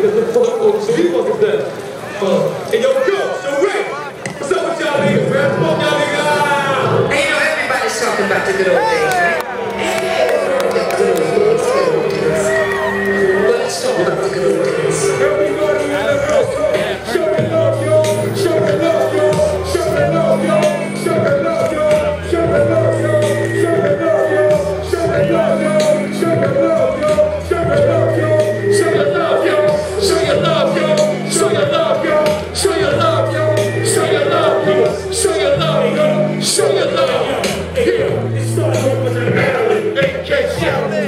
niggas look was so. Uh, yo, go, so what's up with y'all niggas, man? Y'all niggas. Hey, you know, everybody's talking about the good old days, right? Let's talk the good old days. Show it up, yo. Show. Show it up, yo. Show.